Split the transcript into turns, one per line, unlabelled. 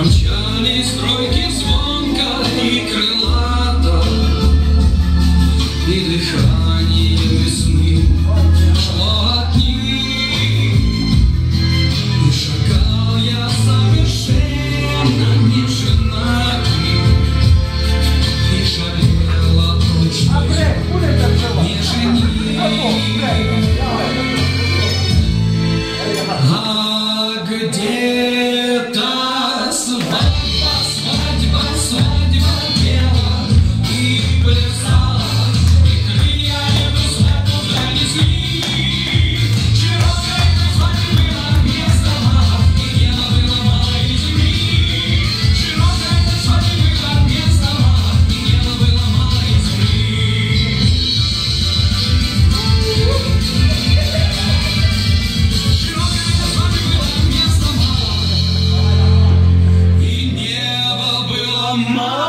Промчали стройки звонко и крылато, и дыхание. mama.